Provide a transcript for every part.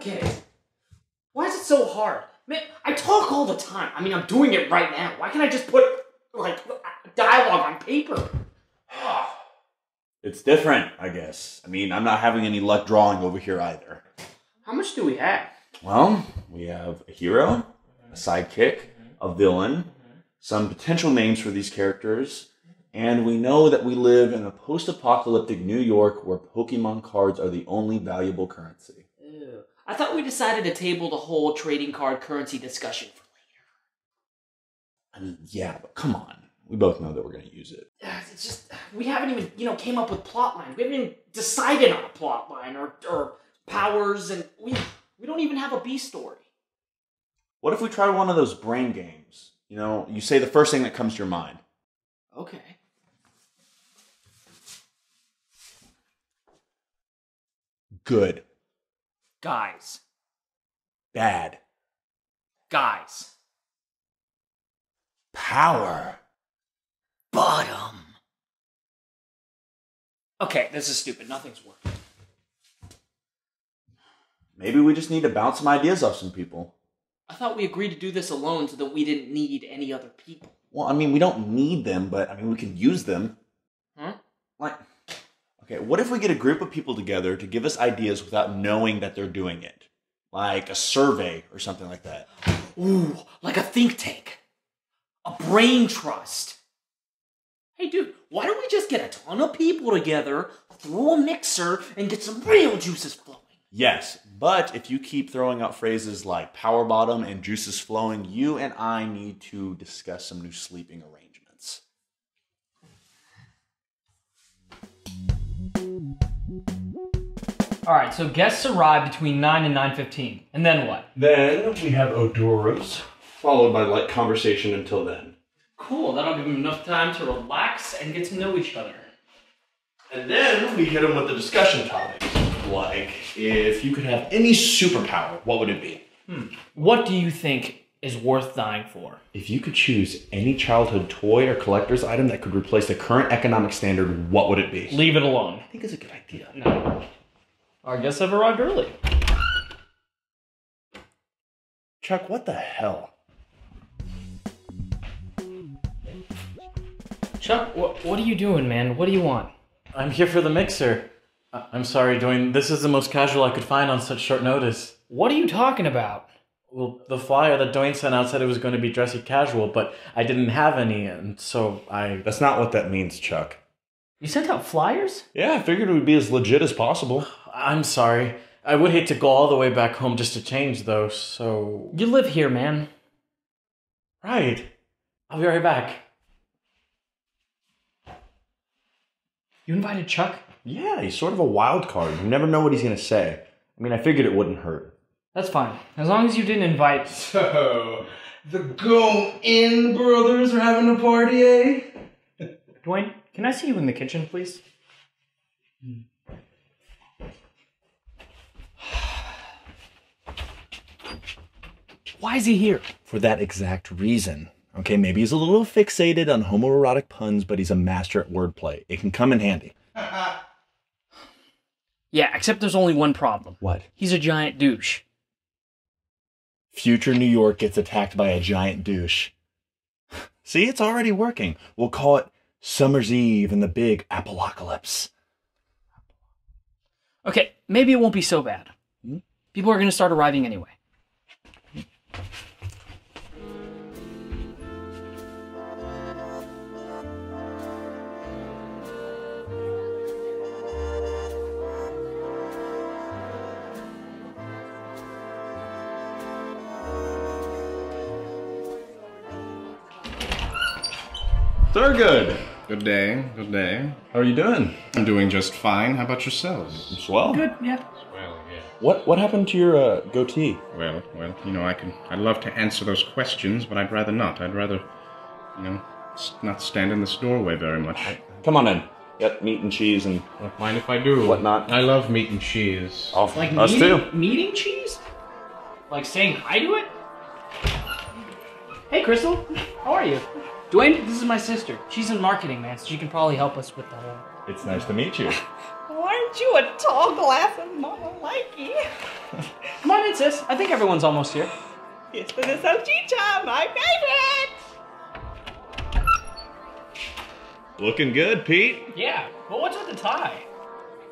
get it. Why is it so hard? Man, I talk all the time. I mean, I'm doing it right now. Why can't I just put, like, dialogue on paper? It's different, I guess. I mean, I'm not having any luck drawing over here either. How much do we have? Well, we have a hero, a sidekick, a villain, some potential names for these characters, and we know that we live in a post apocalyptic New York where Pokemon cards are the only valuable currency. I thought we decided to table the whole trading card currency discussion for later. I mean, yeah, but come on. We both know that we're going to use it. It's just, we haven't even, you know, came up with plot lines. We haven't even decided on a plot line or, or powers, and we, we don't even have a B story. What if we try one of those brain games? You know, you say the first thing that comes to your mind. Okay. Good, Guys. bad, Guys. power. Bottom. Okay, this is stupid. Nothing's working. Maybe we just need to bounce some ideas off some people. I thought we agreed to do this alone so that we didn't need any other people. Well, I mean, we don't need them, but I mean, we can use them. Huh? Like, okay, what if we get a group of people together to give us ideas without knowing that they're doing it? Like a survey or something like that. Ooh, like a think tank. A brain trust. Hey, dude, why don't we just get a ton of people together, throw a mixer, and get some real juices flowing? Yes, but if you keep throwing out phrases like power bottom and juices flowing, you and I need to discuss some new sleeping arrangements. All right, so guests arrive between 9 and 9.15. And then what? Then we have odoras, followed by light conversation until then. Cool, that'll give them enough time to relax and get to know each other. And then we hit them with the discussion topics. Like, if you could have any superpower, what would it be? Hmm. What do you think is worth dying for? If you could choose any childhood toy or collector's item that could replace the current economic standard, what would it be? Leave it alone. I think it's a good idea. No. Our guests have arrived early. Chuck, what the hell? Chuck, what, what are you doing, man? What do you want? I'm here for the mixer. I- I'm sorry, Dwayne. This is the most casual I could find on such short notice. What are you talking about? Well, the flyer that Dwayne sent out said it was going to be dressy casual, but I didn't have any, and so I. That's not what that means, Chuck. You sent out flyers? Yeah, I figured it would be as legit as possible. I'm sorry. I would hate to go all the way back home just to change, though, so. You live here, man. Right. I'll be right back. You invited Chuck? Yeah, he's sort of a wild card. You never know what he's going to say. I mean, I figured it wouldn't hurt. That's fine. As long as you didn't invite. So, the Go In brothers are having a party, eh? Dwayne, can I see you in the kitchen, please? Why is he here? for that exact reason. Okay, maybe he's a little fixated on homoerotic puns, but he's a master at wordplay. It can come in handy. Yeah, except there's only one problem. What? He's a giant douche. Future New York gets attacked by a giant douche. See, it's already working. We'll call it Summer's Eve and the big apocalypse. Okay, maybe it won't be so bad. Hmm? People are going to start arriving anyway. Thurgood, Good day, good day. how are you doing? I'm doing just fine. How about yourselves? Swell. Good, yeah. Well, yeah. What What happened to your uh, goatee? Well, well, you know, I can. I'd love to answer those questions, but I'd rather not. I'd rather, you know, not stand in this doorway very much. Come on in. Got meat and cheese and Don't mind if I do. Whatnot. I love meat and cheese. off Like us meeting, too. meeting cheese? Like saying hi to it? Hey, Crystal. How are you? Dwayne, this is my sister. She's in marketing, man, so she can probably help us with the whole. It's nice to meet you. Why aren't you a tall glass of Mama Mikey. Come on in, sis. I think everyone's almost here. It's for the salchicha, my favorite. Looking good, Pete. Yeah, but what's with the tie?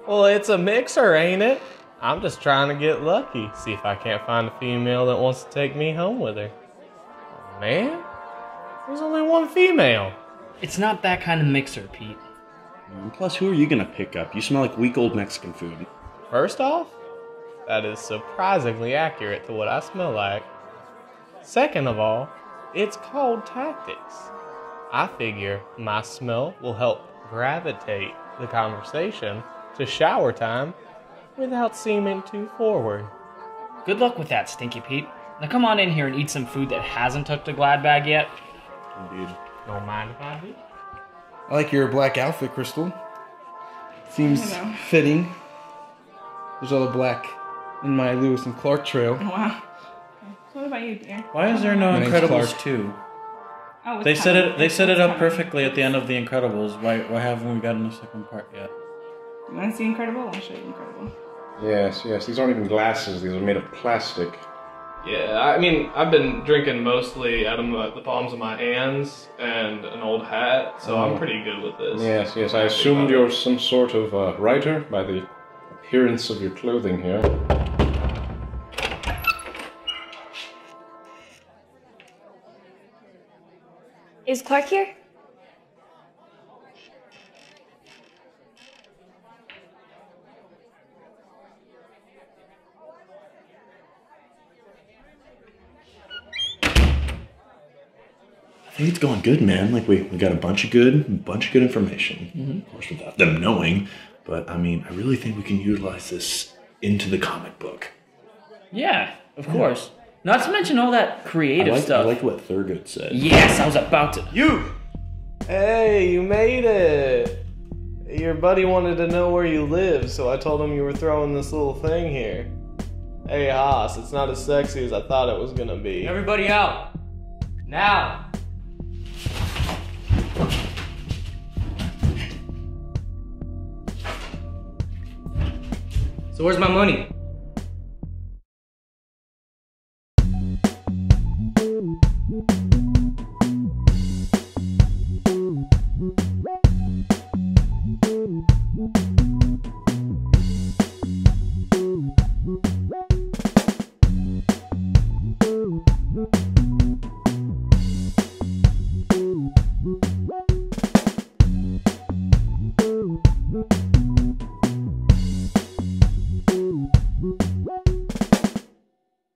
Well, it's a mixer, ain't it? I'm just trying to get lucky. See if I can't find a female that wants to take me home with her. Man, there's only one female. It's not that kind of mixer, Pete. And plus, who are you gonna pick up? You smell like week old Mexican food. First off, that is surprisingly accurate to what I smell like. Second of all, it's called tactics. I figure my smell will help gravitate the conversation to shower time without seeming too forward. Good luck with that, Stinky Pete. Now come on in here and eat some food that hasn't took the glad bag yet. Indeed. Don't mind if I do. I like your black outfit, Crystal. Seems fitting. There's all the black in my Lewis and Clark trail. Wow. So what about you, dear? Why is there no My name's Incredibles Clark. 2? Oh, They set it they set it up perfectly at the end of The Incredibles. Why why haven't we gotten a second part yet? You want to see Incredible? I'll show you Incredible. Yes, yes. These aren't even glasses. These are made of plastic. Yeah, I mean, I've been drinking mostly out of my, the palms of my hands and an old hat, so I'm Oh. pretty good with this. Yes, yes. I Happy assumed you're it. some sort of uh, writer by the appearance of your clothing here. Is Clark here? I think it's going good, man. Like we, we got a bunch of good, bunch of good information. Mm-hmm. Of course, without them knowing. But I mean, I really think we can utilize this into the comic book. Yeah, of course. Not to mention all that I creative stuff. I like what Thurgood said. yes, I was about to. You. Hey, you made it! Your buddy wanted to know where you live, so I told him you were throwing this little thing here. Hey, Haas, it's not as sexy as I thought it was gonna be. Everybody out. Now. So where's my money?